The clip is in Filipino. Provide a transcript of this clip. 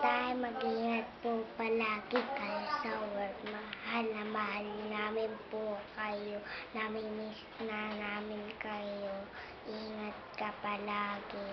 tayo mag-ingat po palagi kayo sa work. Mahal na mahal namin po kayo. Namimiss na namin kayo. Ingat ka palagi.